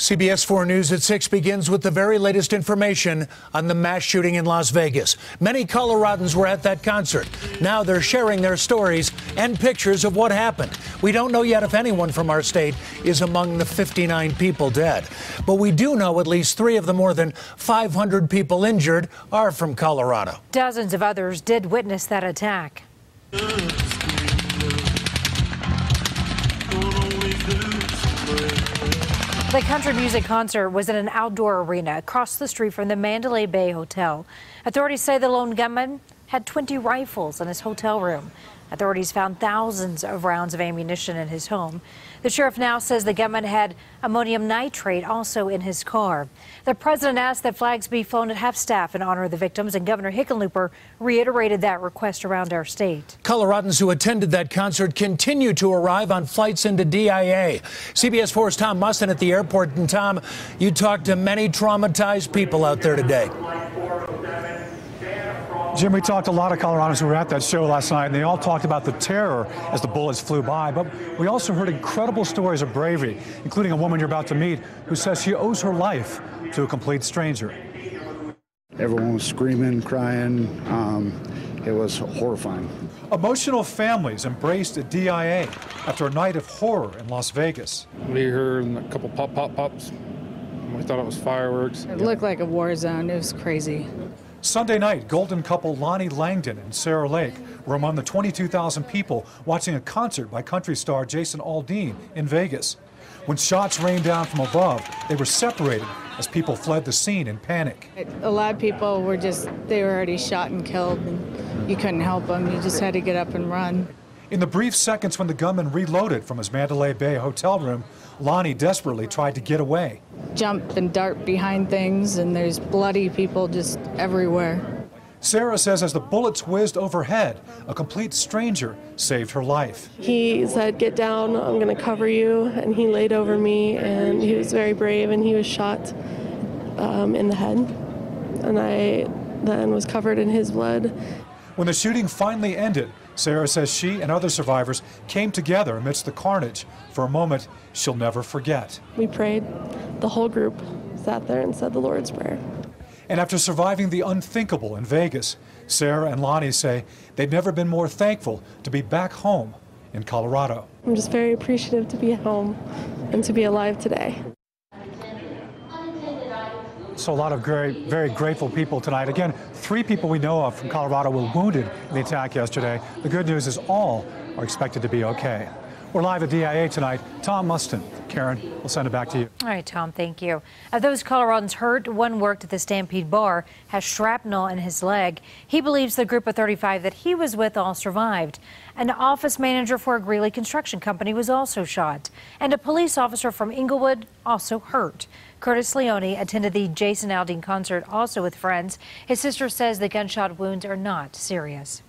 CBS 4 News at 6 begins with the very latest information on the mass shooting in Las Vegas. Many Coloradans were at that concert. Now they're sharing their stories and pictures of what happened. We don't know yet if anyone from our state is among the 59 people dead. But we do know at least three of the more than 500 people injured are from Colorado. Dozens of others did witness that attack. The country music concert was in an outdoor arena across the street from the Mandalay Bay Hotel. Authorities say the lone gunman had 20 rifles in his hotel room. Authorities found thousands of rounds of ammunition in his home. The sheriff now says the gunman had ammonium nitrate also in his car. The president asked that flags be flown at half staff in honor of the victims, and Governor Hickenlooper reiterated that request around our state. Coloradans who attended that concert continue to arrive on flights into DIA. CBS 4's Tom Mustin at the airport. And Tom, you talked to many traumatized people out there today. Jim, we talked to a lot of Coloradans who were at that show last night, and they all talked about the terror as the bullets flew by. But we also heard incredible stories of bravery, including a woman you're about to meet who says she owes her life to a complete stranger. Everyone was screaming, crying. Um, it was horrifying. Emotional families embraced a DIA after a night of horror in Las Vegas. We heard a couple pop, pop, pops. We thought it was fireworks. It looked like a war zone. It was crazy. Sunday night, golden couple Lani Langton and Sarah Lake were among the 22,000 people watching a concert by country star Jason Aldean in Vegas. When shots rained down from above, they were separated as people fled the scene in panic. A lot of people were just, they were already shot and killed, and you couldn't help them. You just had to get up and run. In the brief seconds when the gunman reloaded from his Mandalay Bay hotel room, Lonnie desperately tried to get away. Jump and dart behind things, and there's bloody people just everywhere. Sarah says as the bullets whizzed overhead, a complete stranger saved her life. He said, Get down, I'm going to cover you. And he laid over me, and he was very brave, and he was shot um, in the head. And I then was covered in his blood. When the shooting finally ended, Sarah says she and other survivors came together amidst the carnage for a moment she'll never forget. We prayed. The whole group sat there and said the Lord's Prayer. And after surviving the unthinkable in Vegas, Sarah and Lani say they've never been more thankful to be back home in Colorado. I'm just very appreciative to be home and to be alive today. So a lot of very, very grateful people tonight. Again, three people we know of from Colorado were wounded in the attack yesterday. The good news is all are expected to be okay. We're live at DIA tonight. Tom Mustin. Karen, we'll send it back to you. All right, Tom, thank you. Of those Coloradans hurt, one worked at the Stampede Bar, has shrapnel in his leg. He believes the group of 35 that he was with all survived. An office manager for a Greeley construction company was also shot. And a police officer from Englewood also hurt. Curtis Leone attended the Jason Aldean concert also with friends. His sister says the gunshot wounds are not serious.